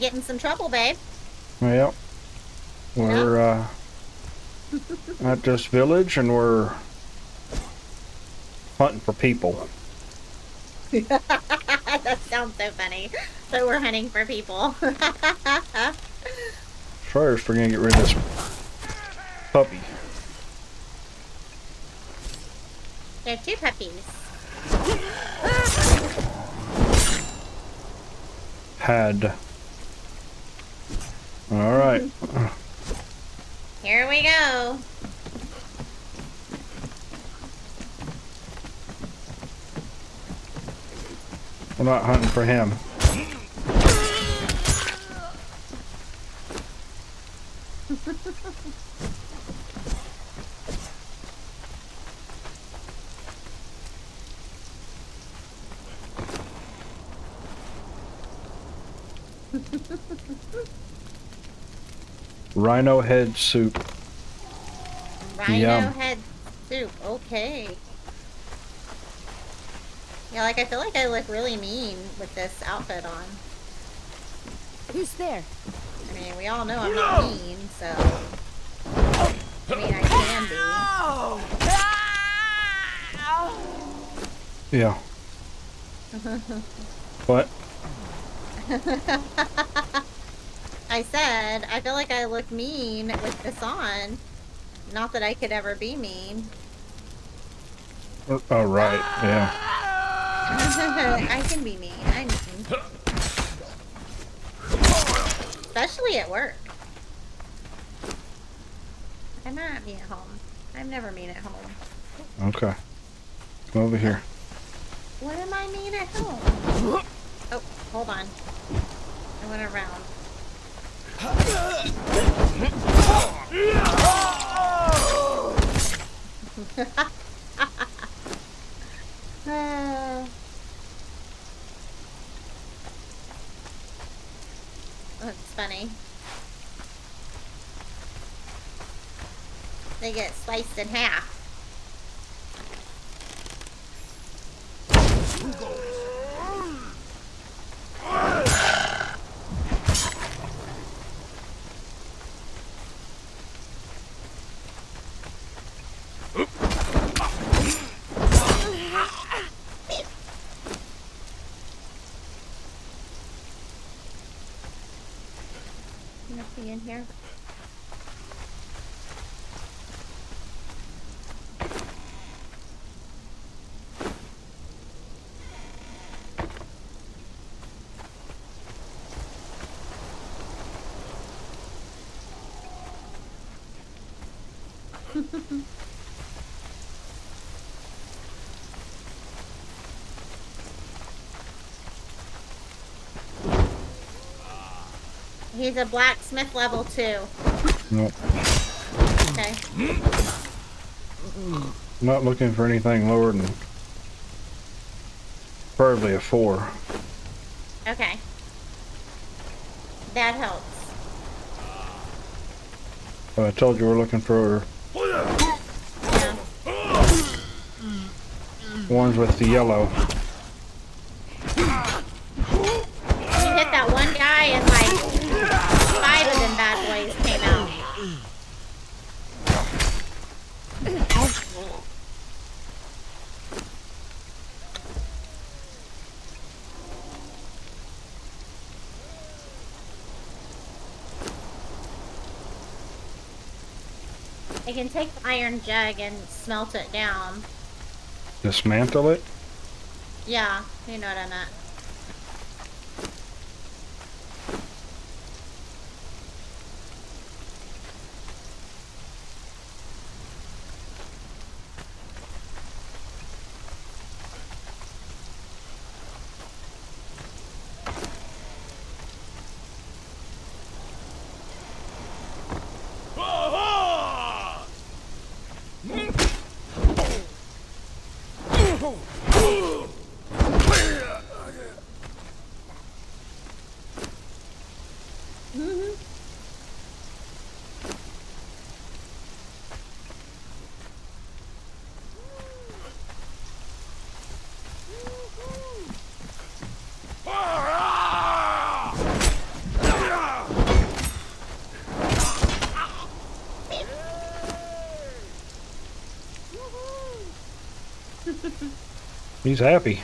get in some trouble, babe. Yep. We're uh, at this village and we're hunting for people. that sounds so funny. So we're hunting for people. First, we're gonna get rid of this puppy. There are two puppies. Had. All right. Here we go. We're not hunting for him. Rhino head soup. Rhino Yum. head soup. Okay. Yeah, like I feel like I look really mean with this outfit on. Who's there? I mean, we all know I'm not mean, so. I mean, I can be. Yeah. what? I said, I feel like I look mean with this on. Not that I could ever be mean. Oh, oh right. Yeah. I can be mean. I'm mean. Especially at work. I'm not mean at home. I'm never mean at home. Okay. Come over here. What am I mean at home? Oh, hold on. I went around. That's funny. They get sliced in half. Nothing in here. He's a blacksmith level two. Nope. Okay. Not looking for anything lower than probably a four. Okay. That helps. I told you we're looking for Mm. ones with the yellow. You hit that one guy and like five of them bad boys came out. I can take the iron jug and smelt it down. Dismantle it? Yeah, you know what I meant. He's happy.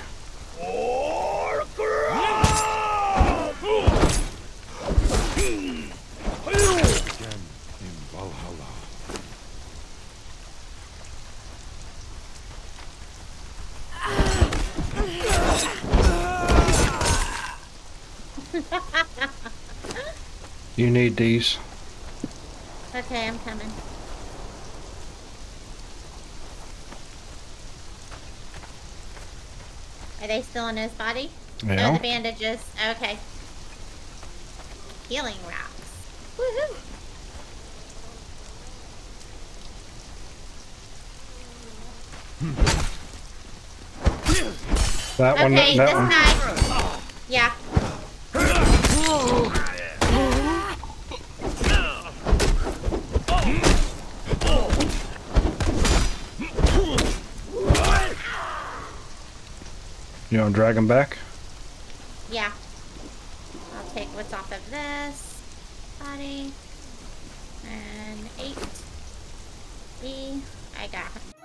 You need these. Okay, I'm coming. Are they still in his body? Oh, Yeah. the bandages. Okay. Healing rocks. Woohoo! That one. Okay, That this one. guy. Yeah. Want to drag him back? Yeah. I'll take what's off of this body. And eight. E. I got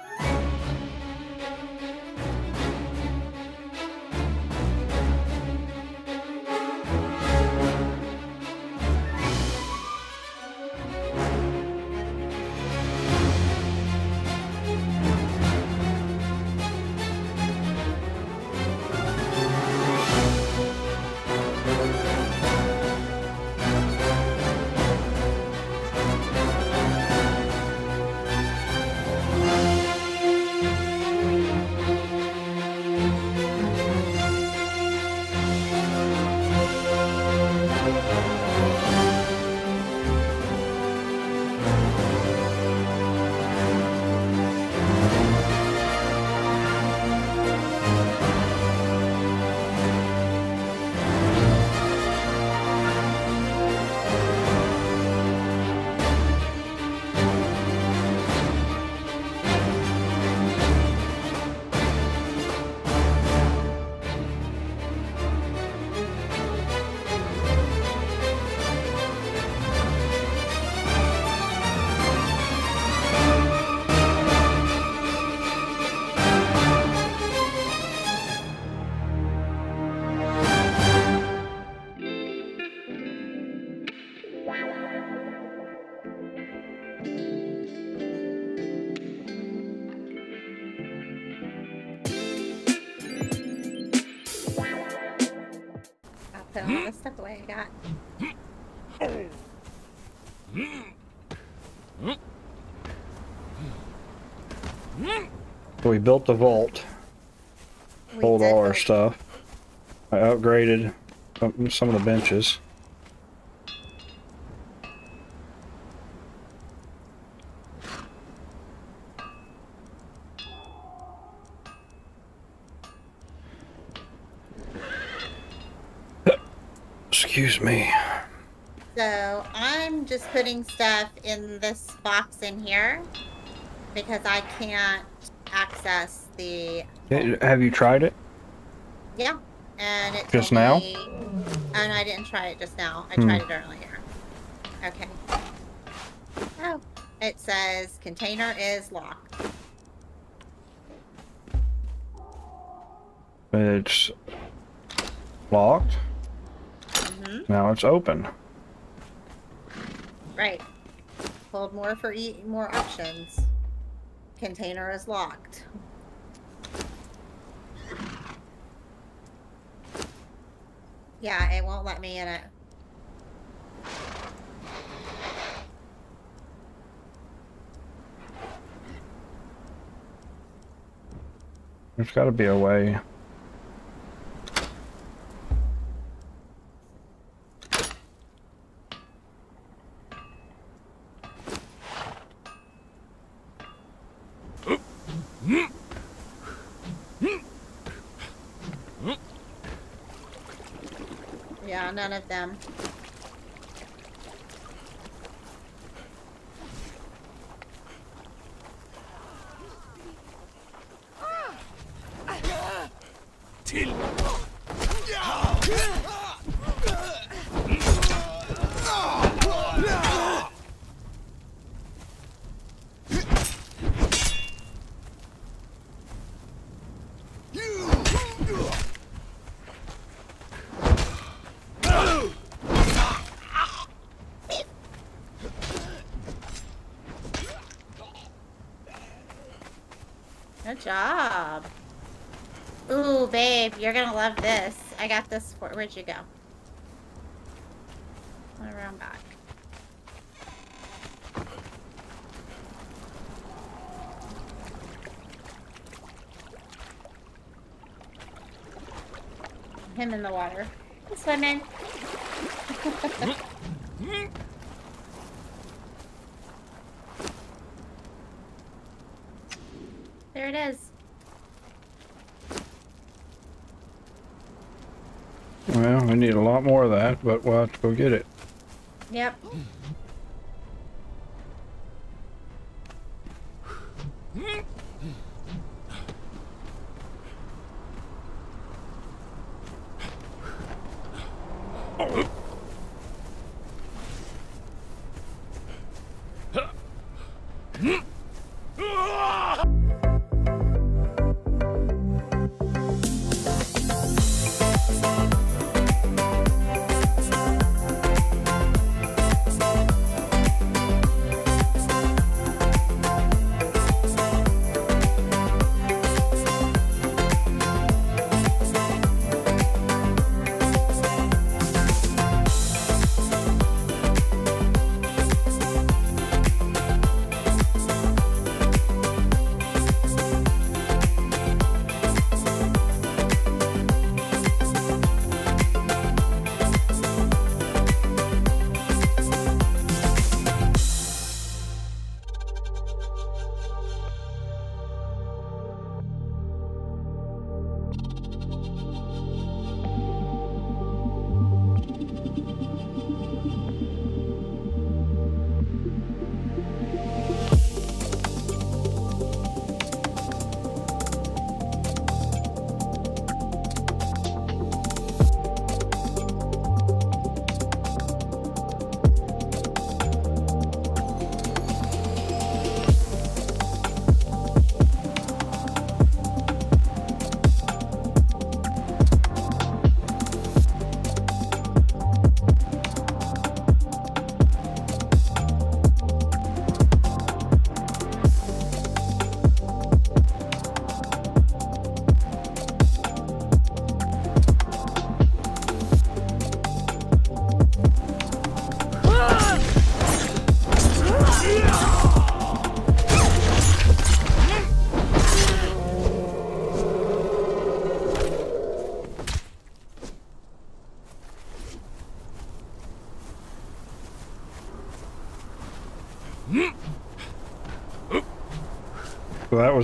all the away I got. We built the vault. We Hold all our stuff. I upgraded some of the benches. Excuse me. So I'm just putting stuff in this box in here because I can't access the Have you tried it? yeah, and it Just now? me- oh no, I didn't try it just now. I Hmm. tried it earlier. Okay. Oh, it says container is locked. It's locked. hmm Now it's open. Right. Hold more for e more options. Container is locked. Yeah, it won't let me in it. There's got to be a way. Yeah, none of them. Till. Good job. Ooh, babe, you're gonna love this. I got this for. Where'd you go? Around back. Him in the water. He's swimming. there it is. We need a lot more of that, but we'll have to go get it. Yep.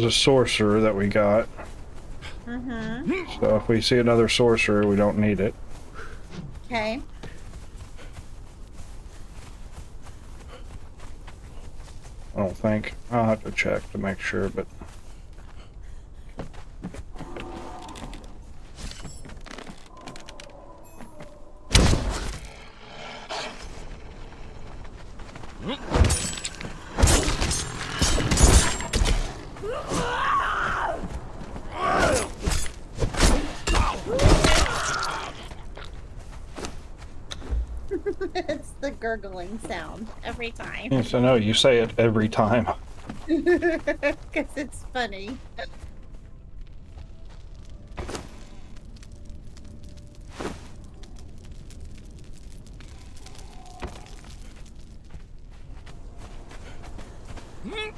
A sorcerer that we got. Mm-hmm. So if we see another sorcerer, we don't need it. Okay. I don't think. I'll have to check to make sure, but yes, I know you say it every time. Because it's funny. Hmm?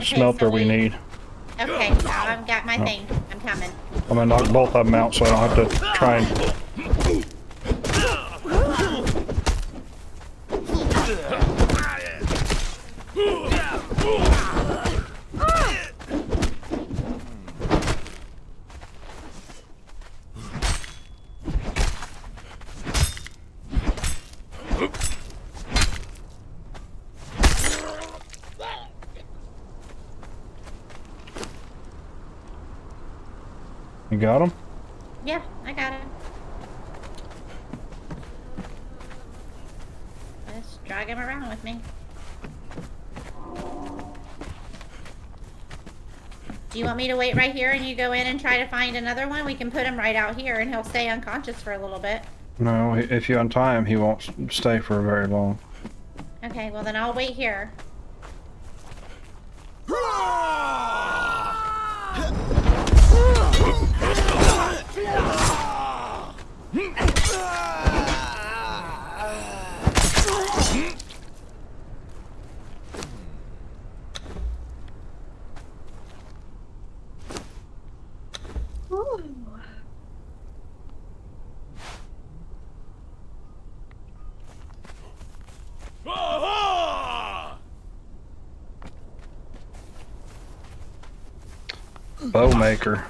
The smelter we we- need. Okay, I've got my thing. I'm coming. I'm gonna knock both of them out so I don't have to try and. Me to wait right here and you go in and try to find another one? We can put him right out here and he'll stay unconscious for a little bit. No, if you untie him, he won't stay for very long. Okay, well then I'll wait here. Bowmaker.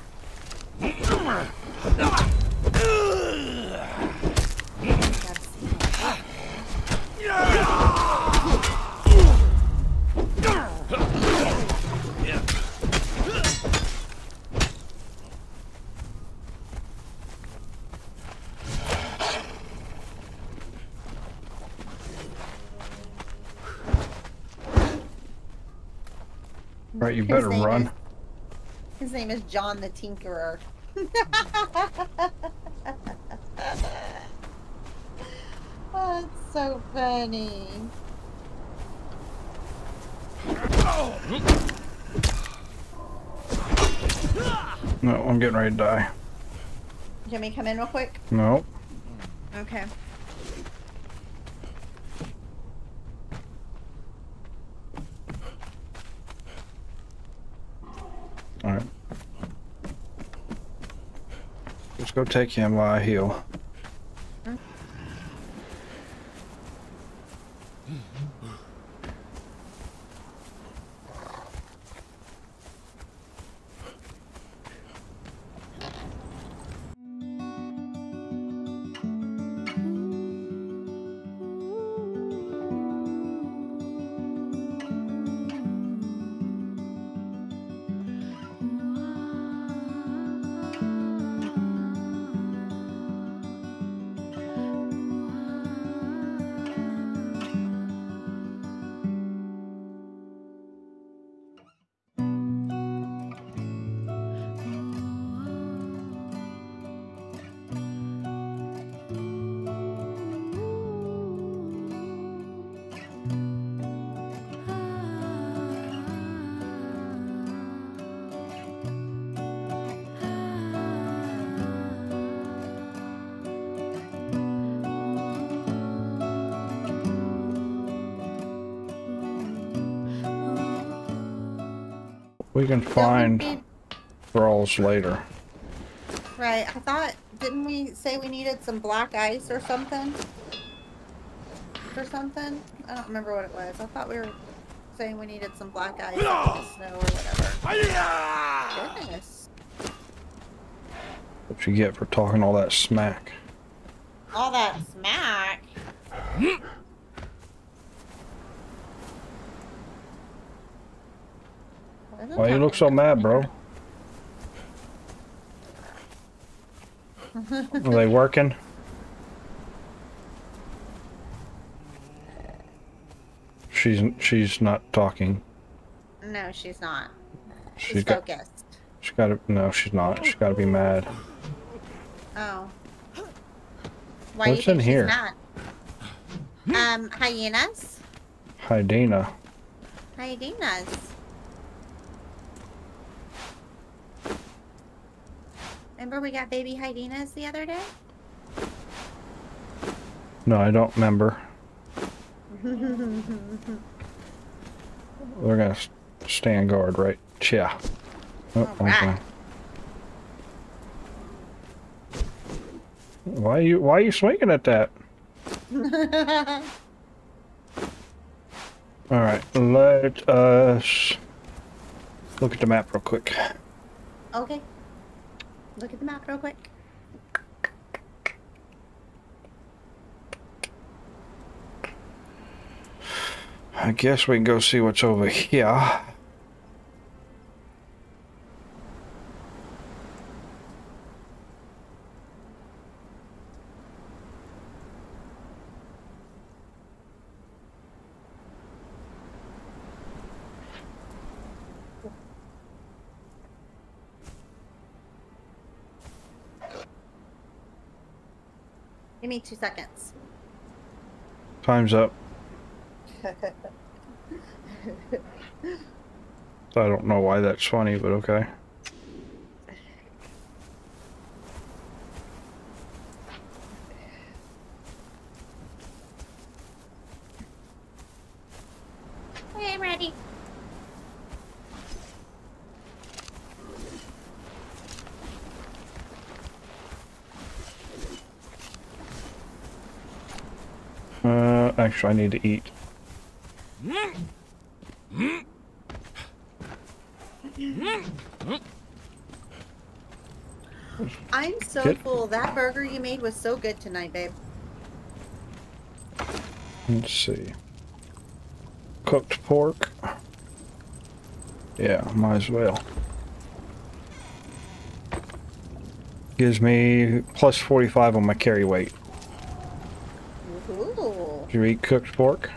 Right, you better run. Is- his name is John the Tinkerer. oh, it's so funny. No, I'm getting ready to die. Do you want me to come in real quick? No. Okay. Alright. Let's go take him while I heal. We can Don't we find need- thralls later. Right, I thought, didn't we say we needed some black ice or something? Or something? I don't remember what it was. I thought we were saying we needed some black ice, or snow or whatever. Goodness. What you get for talking all that smack. All that smack. Wasn't Why you look so mad, bro? Are they working? She's she's not talking. No, she's not. She's She's got focused. she's got to no, she's not. She's got to be mad. Oh. Why What's in here? Um, hyenas. Hi, Dina. Hyenas. Remember we got baby hyenas the other day? No, I don't remember. We're gonna stand guard, right? Yeah. Oh, okay. Why you why are you swinging at that? All right, let us look at the map real quick. okay. Look at the map real quick. I guess we can go see what's over here. Me two seconds. Time's up. I don't know why that's funny, but okay. Okay, I'm ready. I need to eat. I'm so full. That burger you made was so good tonight, babe. Let's see. Cooked pork. Yeah, might as well. Gives me plus 45 on my carry weight. You eat cooked pork?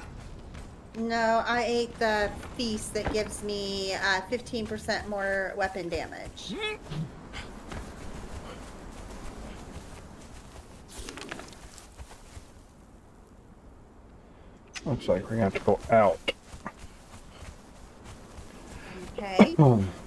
No, I ate the feast that gives me uh, 15% more weapon damage. Looks like we're gonna have to go out. Okay.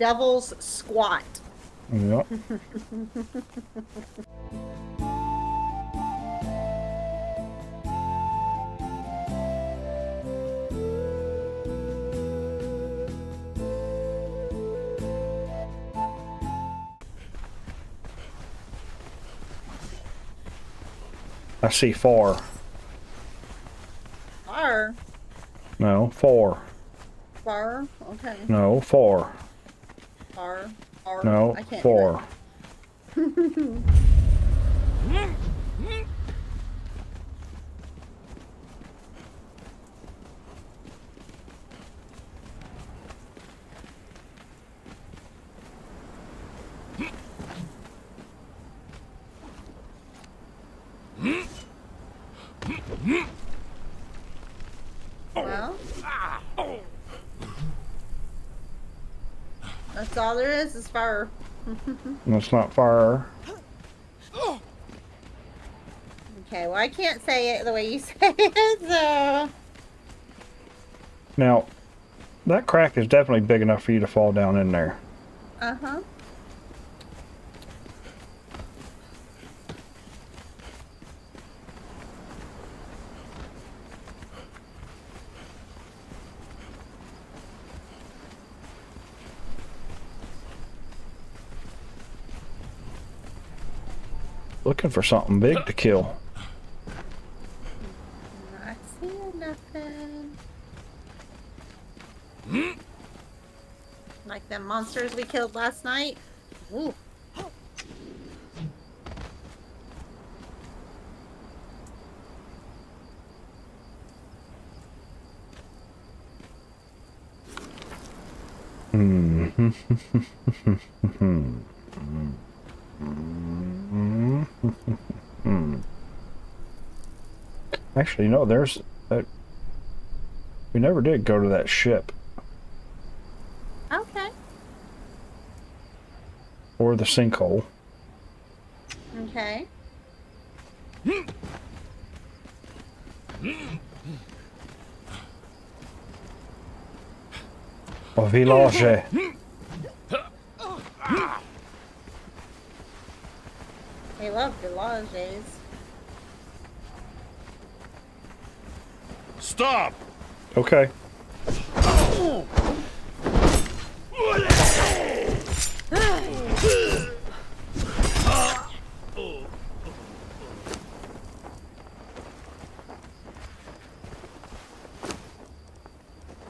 Devil's Squat. Yep. I see four. Far. No, four. Far. Okay. No, four. Far. Far. No, I can't four. that. Well. That's all there is, is far. That's not far. Okay, well, I can't say it the way you say it, so. Now, that crack is definitely big enough for you to fall down in there. Uh Looking for something big to kill. Not seeing nothing. like the monsters we killed last night. Ooh. Hmm. Actually, no, there's that. We never did go to that ship Okay. or the sinkhole. Okay. Au village. They love villages. Stop! Okay.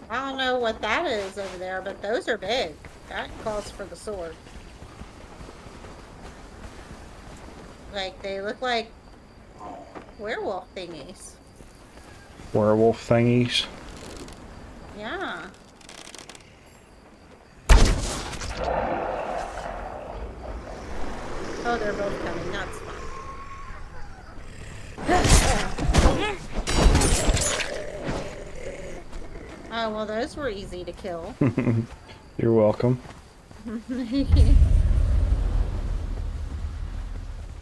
I don't know what that is over there, but those are big. That calls for the sword. Like, they look like werewolf thingies. Werewolf thingies. Yeah. Oh, they're both coming. That's fun. Oh, well, those were easy to kill. You're welcome.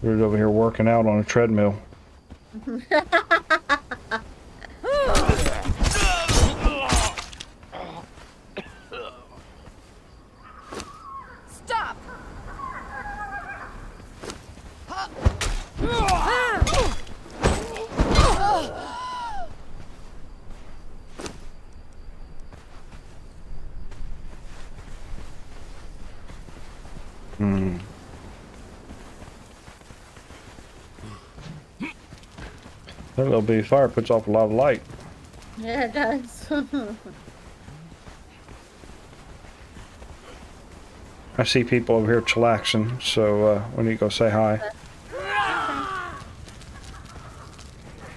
We're over here working out on a treadmill. Stop! Hmm. Little bitty fire puts off a lot of light. yeah, it does. I see people over here chillaxing, so uh, we need to go say hi.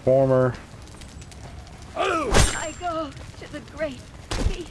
Former. I go to the great peace.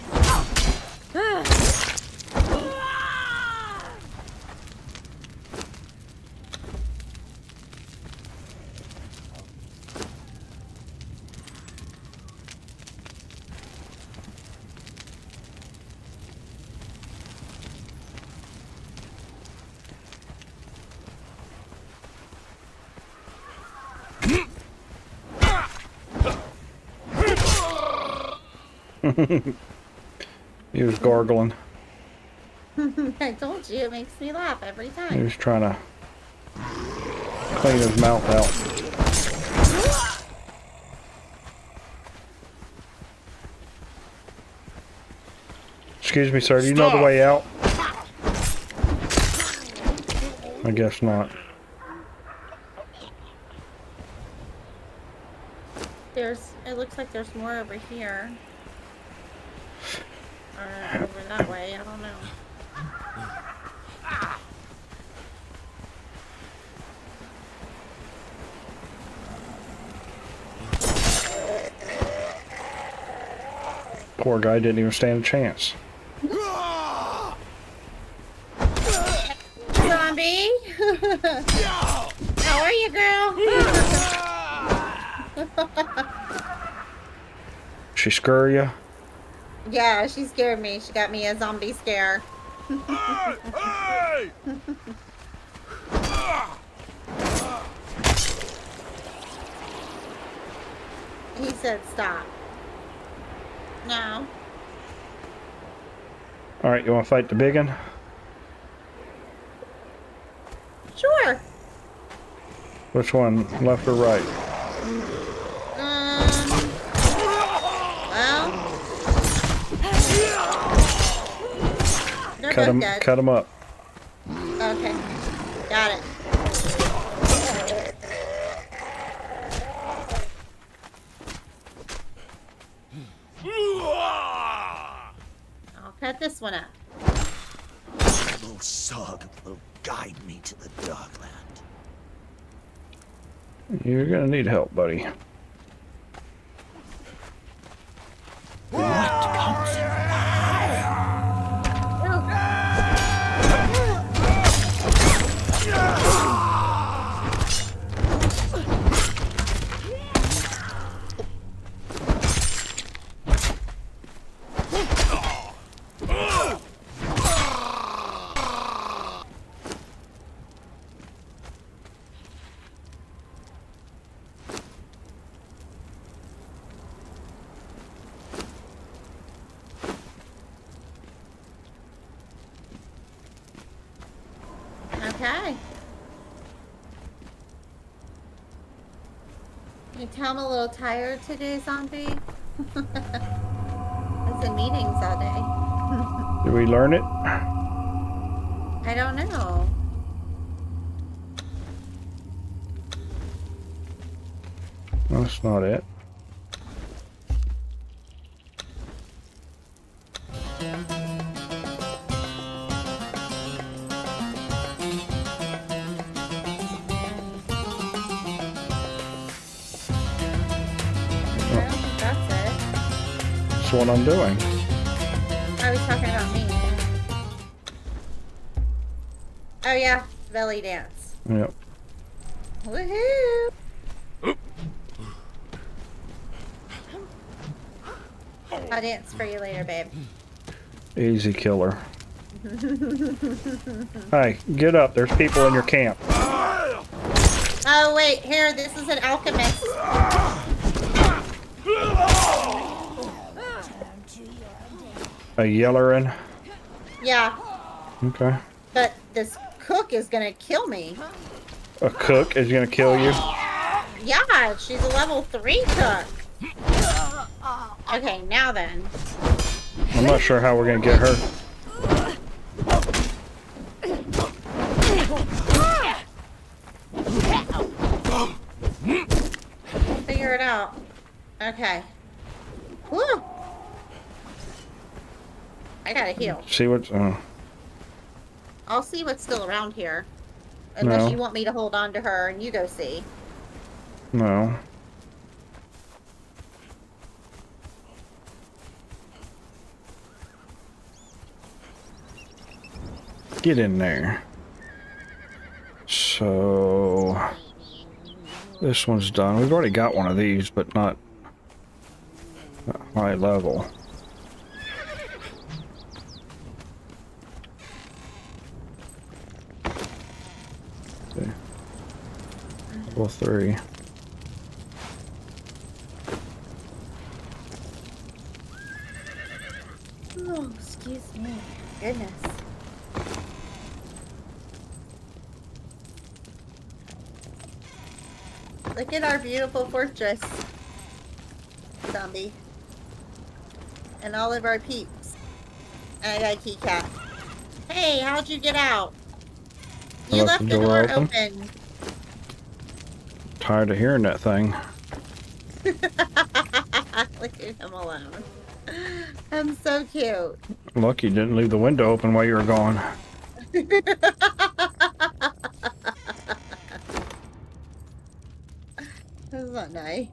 He was gargling. I told you, it makes me laugh every time. He was trying to clean his mouth out. Excuse me, sir. Do you know the way out? I guess not. There's, it looks like there's more over here. Or over that way, I don't know. Poor guy didn't even stand a chance. Zombie! How are you, girl? She scurry ya? Yeah, she scared me. She got me a zombie scare. Hey! Hey! He said stop. No. All right, you want to fight the big one? Sure. Which one, left or right? They're Cut both him, dead. cut him up. Okay. Got it. I'll cut this one up. Little sug will guide me to the Dogland. You're gonna need help, buddy. Tell I'm a little tired today, zombie. I was in meetings all day. Did we learn it? I don't know. That's not it. That's what I'm doing. I was talking about me. Oh yeah, belly dance. Yep. Woohoo! I'll dance for you later, babe. Easy killer. hey, get up. There's people in your camp. Oh wait, here, this is an alchemist. A yellering. Yeah, Okay. but this cook is gonna kill me. A cook is gonna kill you. Yeah, she's a level three cook. Okay, now then. I'm not sure how we're gonna get her. Figure it out. Okay. Whew. I gotta heal. See what's. Uh, I'll see what's still around here. Unless No. you want me to hold on to her and you go see. no. Get in there. So this one's done. We've already got one of these, but not not high level. Okay. Level three. Oh, excuse me. Goodness. Look at our beautiful fortress. Zombie. And all of our peeps. And I got a key cap. Hey, how'd you get out? You left the door open. open. Tired of hearing that thing. Look at him alone. I'm so cute. Lucky you didn't leave the window open while you were gone. That's not nice.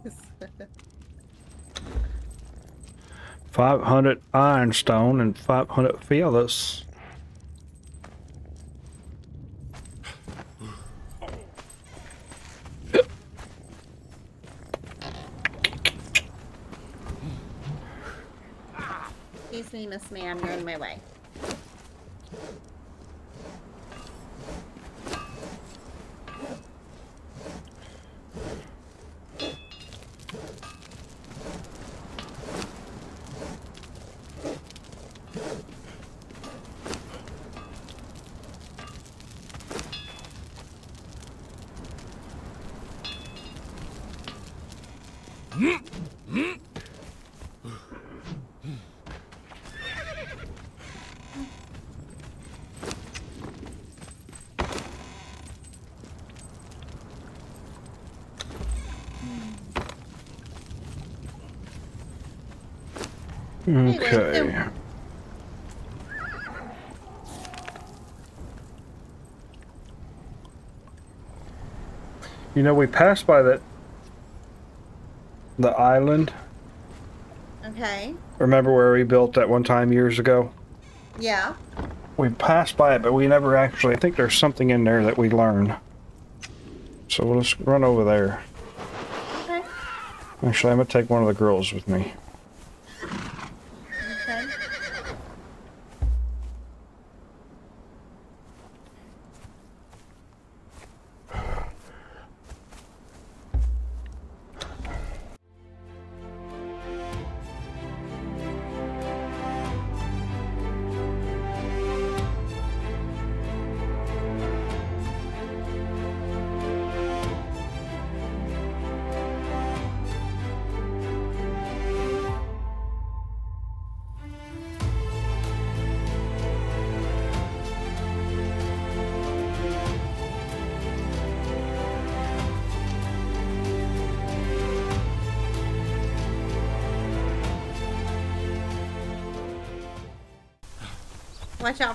500 ironstone and 500 feathers. Excuse me, you're in my way. Okay. You know, we passed by that the island. Okay. Remember where we built that one time years ago? Yeah. We passed by it, but we never actually. I think there's something in there that we learned. So let's run over there. Okay. Actually, I'm gonna take one of the girls with me.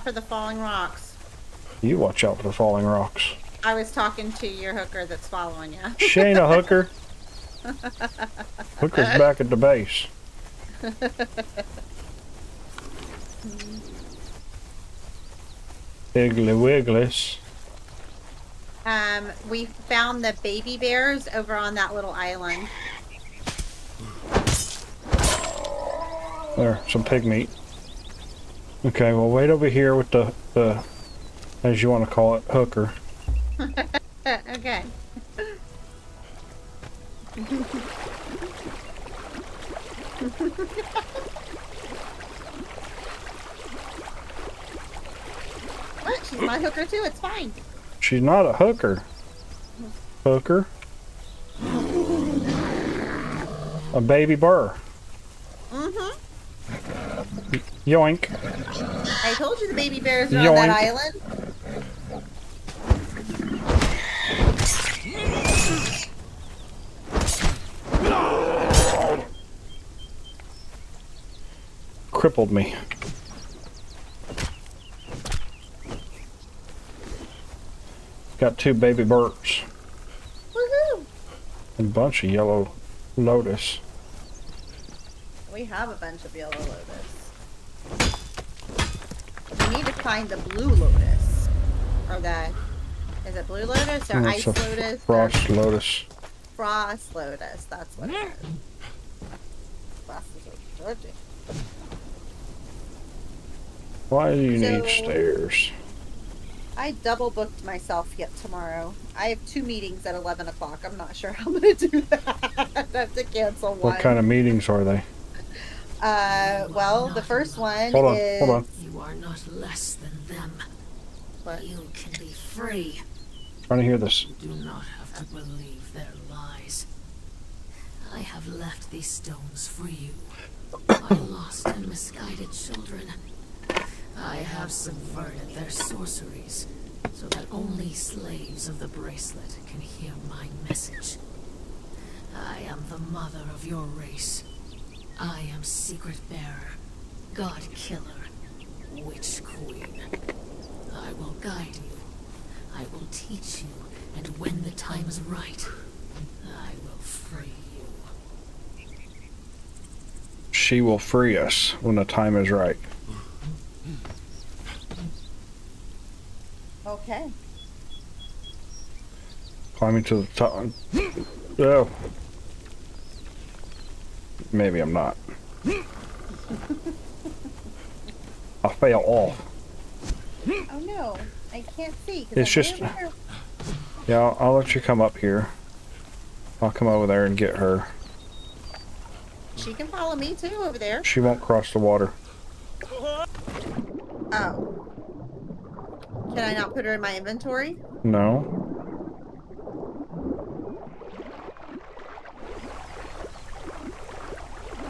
Out for the falling rocks. You watch out for the falling rocks. I was talking to your hooker that's following you. She ain't a hooker. Hooker's back at the base. Piggly Wigglies. Um, we found the baby bears over on that little island. There, some pig meat. Okay, well wait over here with the, the as you want to call it, hooker. okay. what? She's my hooker too. It's fine. She's not a hooker. Hooker. A baby burr. Mm-hmm. Yoink. I told you the baby bears are on that island. Crippled me. Got two baby burrs. Woohoo! A bunch of yellow lotus. We have a bunch of yellow lotus. We need to find the blue lotus. Or the... Is it blue lotus or Mm, ice it's a lotus? or Frost lotus. Frost lotus. That's what it is. Glasses are dirty. Why do you need stairs? I double booked myself yet tomorrow. I have two meetings at 11 o'clock. I'm not sure how I'm going to do that. I have to cancel one. What kind of meetings are they? Uh, well, the first one Hold on, is... hold on. Are not less than them. But You can be free. Trying to hear this. You do not have to believe their lies. I have left these stones for you. My lost and misguided children. I have subverted their sorceries so that only slaves of the bracelet can hear my message. I am the mother of your race. I am Secret Bearer, God Killer, Witch Queen. I will guide you. I will teach you, and when the time is right, I will free you. She will free us when the time is right. Okay. Climbing to the top. Oh. Maybe I'm not. Fell off. Oh no, I can't see. It's I'm just- way over here. Yeah, I'll, I'll let you come up here. I'll come over there and get her. She can follow me too over there. She won't cross the water. Oh. Can I not put her in my inventory? No.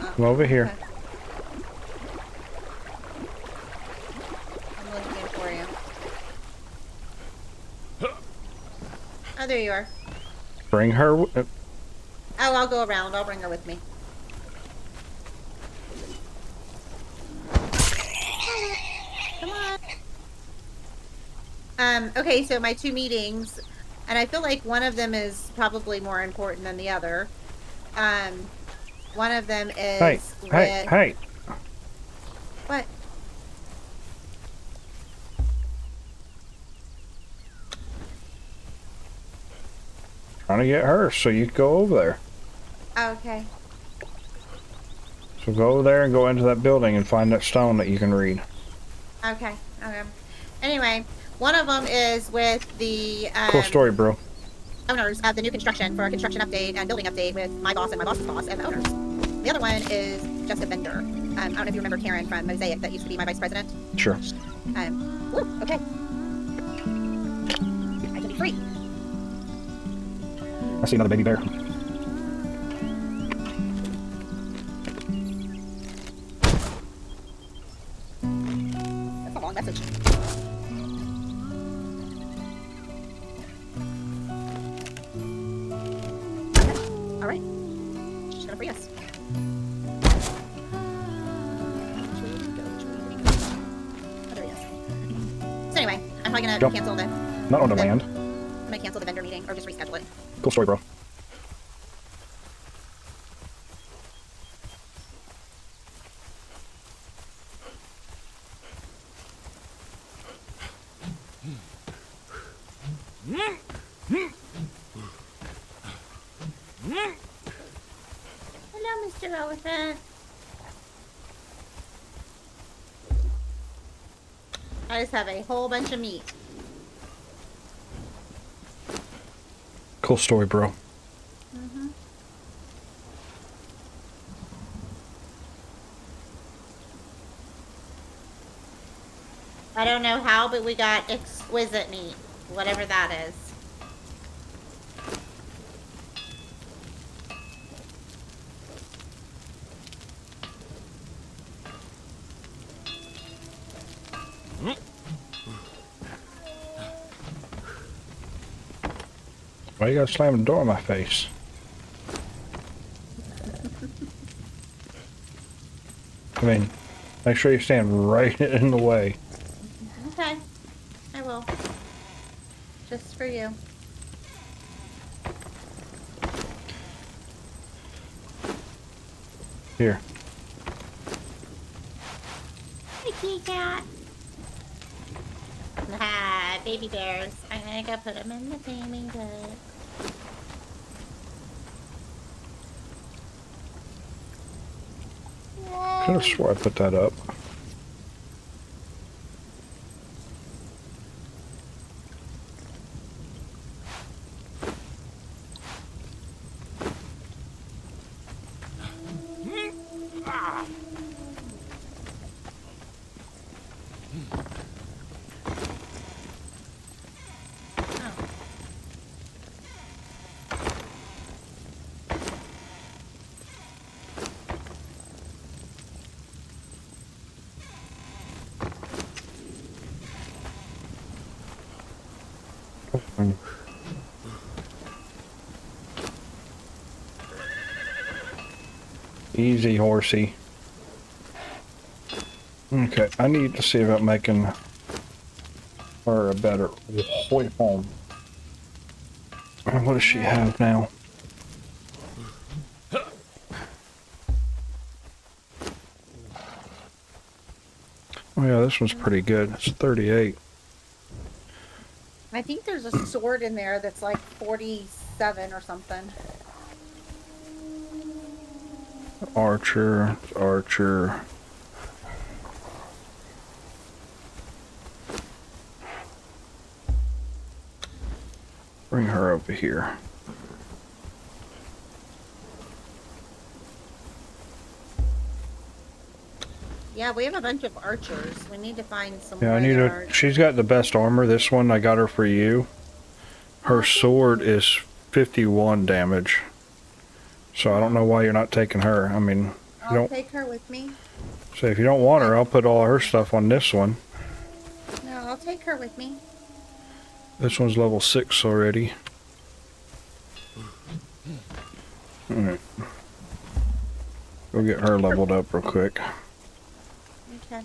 Oh, Come over here. okay. I'm looking for you. Oh, there you are. Bring her. uh, Oh, I'll go around. I'll bring her with me. Come on. Um, okay, so my two meetings, and I feel like one of them is probably more important than the other. Um, one of them is Hey, with hey, hey. what? Trying to get her so you go over there. Okay. So go over there and go into that building and find that stone that you can read. Okay. Okay. Anyway, one of them is with the um, Cool story, bro. owners of the new construction for a construction update and building update with my boss and my boss's boss and the owners. The other one is just a vendor. Um, I don't know if you remember Karen from Mosaic that used to be my vice president. Sure. Um, woo, okay. I see another baby bear. That's a long message. Okay. All right. She's gonna free us. Oh, there he is. So anyway, I'm probably gonna Jump. cancel the. Not on the land story, bro. I just have a whole bunch of meat. Cool story, bro. Mm-hmm. I don't know how, but we got exquisite meat, whatever that is. Why you gotta slam the door in my face? I mean, make sure you stand right in the way. Okay, I will. Just for you. Here. Hey, kitty cat. Ah, baby bears. I'm gonna put them in the baby bed. Could have swore I put that up. Easy, horsey. Okay, I need to see about making her a better hoy home. What does she have now? Oh yeah, this one's pretty good. It's 38. I think there's a sword in there that's like 47 or something. Archer, Archer. Bring her over here. Yeah, we have a bunch of archers. We need to find some Yeah, I need are- She's got the best armor. This one I got her for you. Her sword is 51 damage. So I don't know why you're not taking her. I mean, you I'll don't take her with me. say if you don't want her, I'll put all her stuff on this one. No, I'll take her with me. This one's level 6 already. Alright. Go get her leveled up real quick. Okay.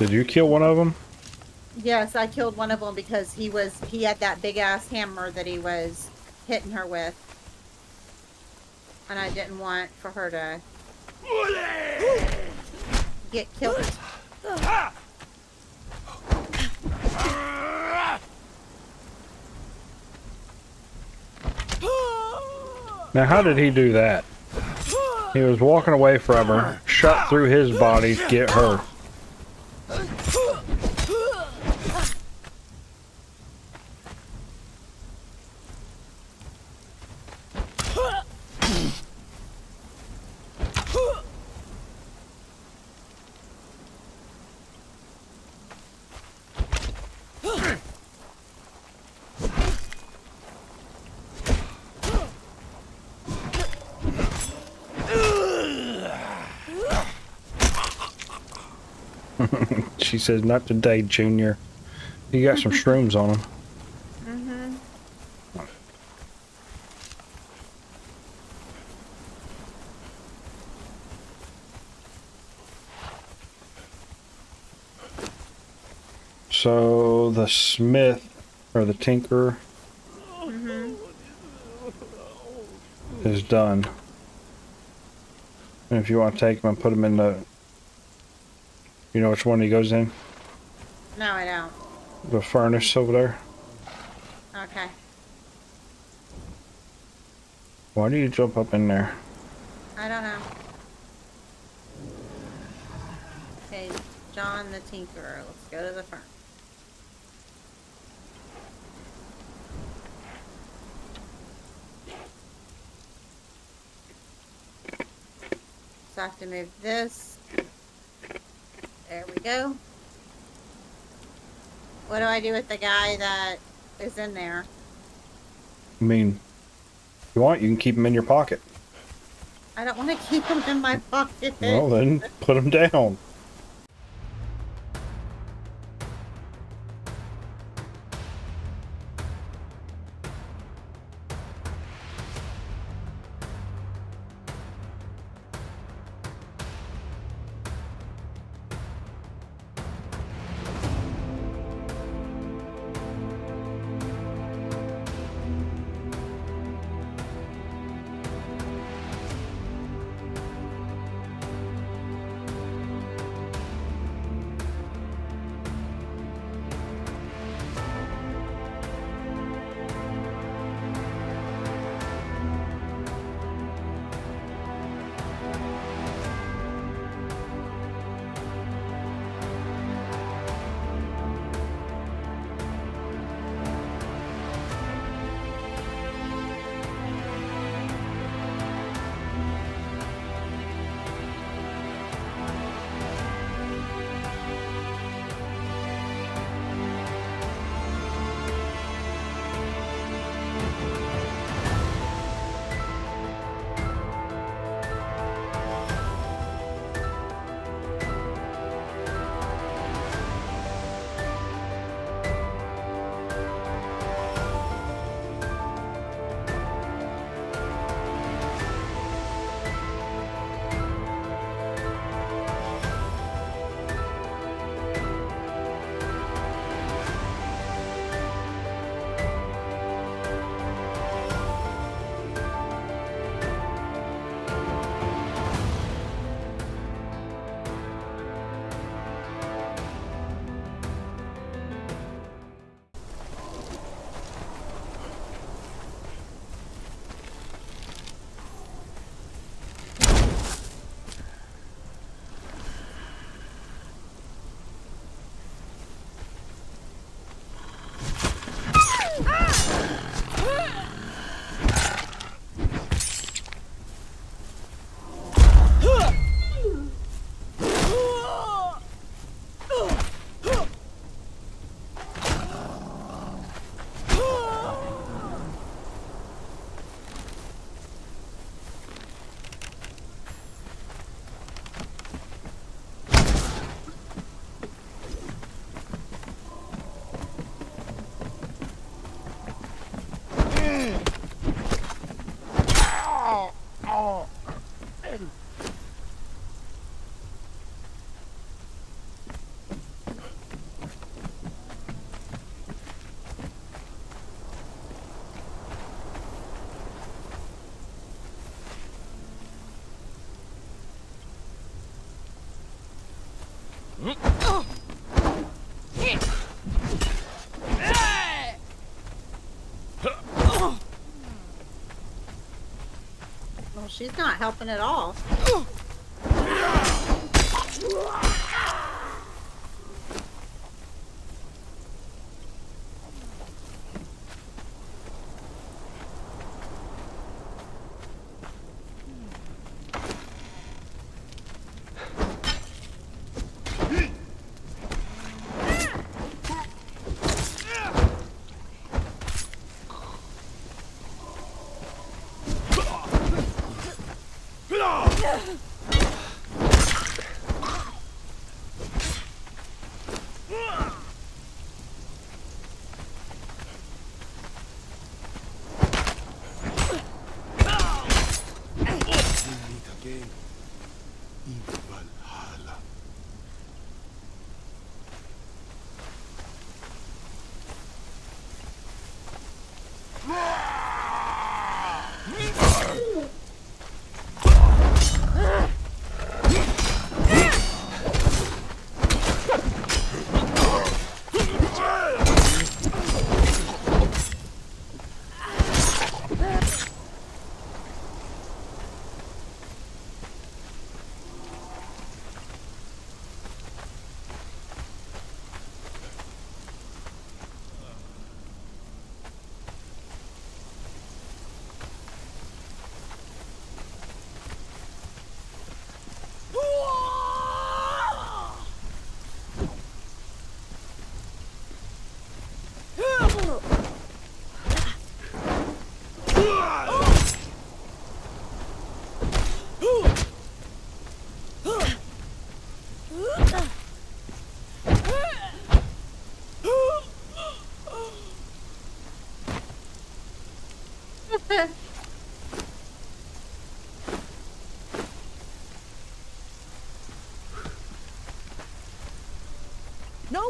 Did you kill one of them? Yes, I killed one of them because he was he had that big ass hammer that he was hitting her with. And I didn't want for her to get killed. Now, how did he do that? He was walking away from her, shot through his body to get her. She says, not today, Junior. You got some shrooms on him. Mm-hmm. So the smith or the tinker Mm-hmm. is done. And if you want to take them and put them in the, you know which one he goes in? No, I don't. The furnace over there. Okay. Why do you jump up in there? I don't know. Okay, John the Tinkerer. Let's go to the furnace. So I have to move this. There we go. What do I do with the guy that is in there? I mean, if you want, you can keep him in your pocket. I don't want to keep him in my pocket. Well, then put him down. Well, she's not helping at all.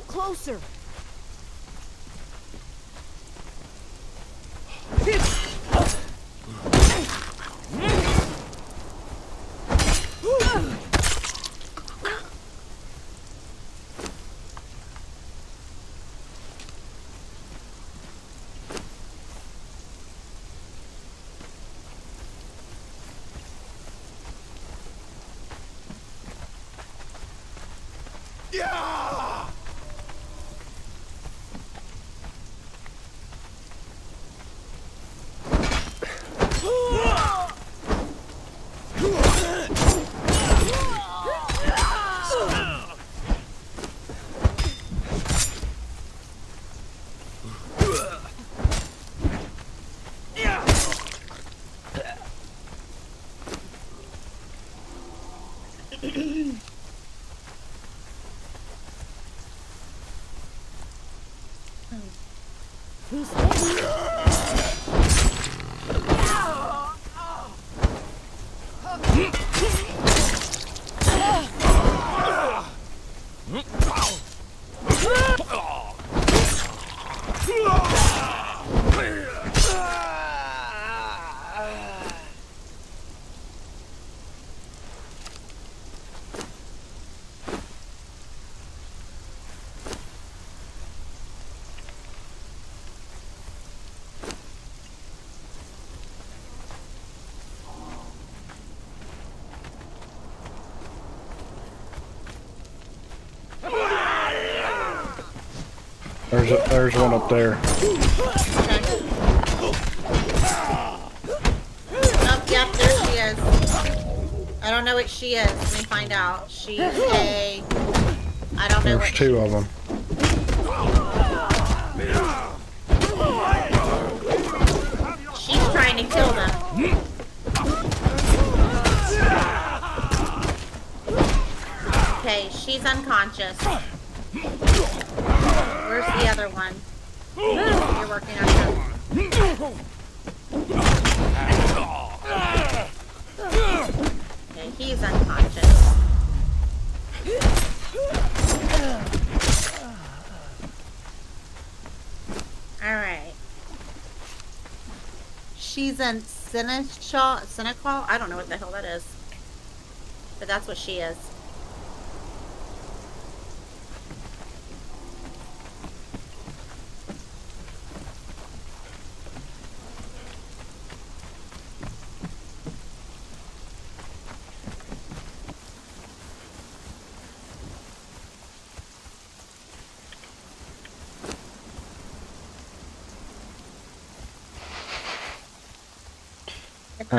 Closer. There's a, there's one up there. Yep, there she is. I don't know what she is. Let me find out. She's a. I don't know There's two of them. She's trying to kill them. Okay, she's unconscious. Where's the other one? You're working on her. Okay, he's unconscious. Alright. She's in Seneschal, Senecal? I don't know what the hell that is. But that's what she is.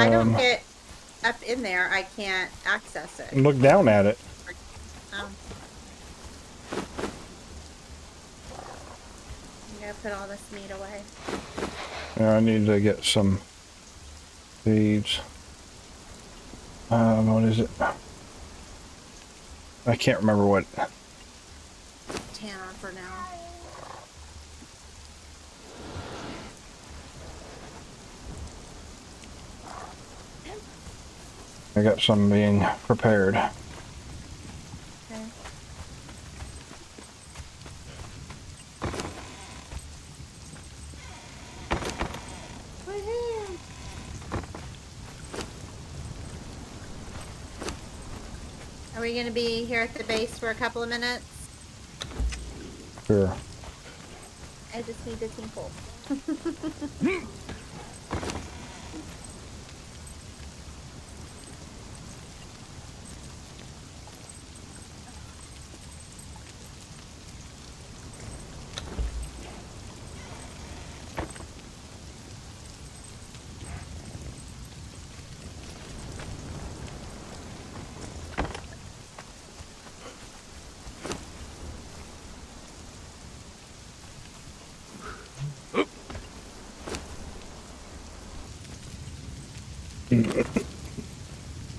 I don't Um, get up in there, I can't access it. Look down at it. Oh. I'm gonna put all this meat away. Yeah, I need to get some feeds. Um, what is it? I can't remember what. Tan on for now. I got some being prepared. Are we going to be here at the base for a couple of minutes? Sure. I just need to tinkle.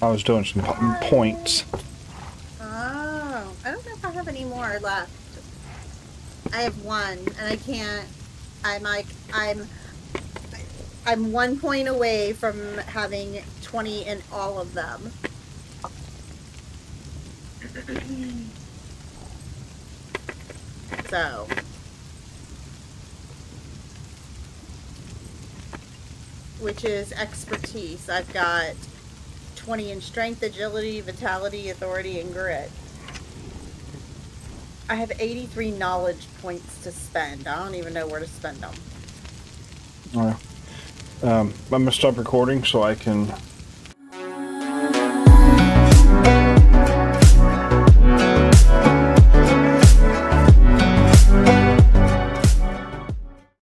I was doing some po- points. Oh, I don't know if I have any more left. I have one, and I can't. I'm like, I'm, I'm one point away from having 20 in all of them. So. Which is expertise. I've got 20 in strength, agility, vitality, authority, and grit. I have 83 knowledge points to spend. I don't even know where to spend them. Alright. Um, I'm gonna stop recording so I can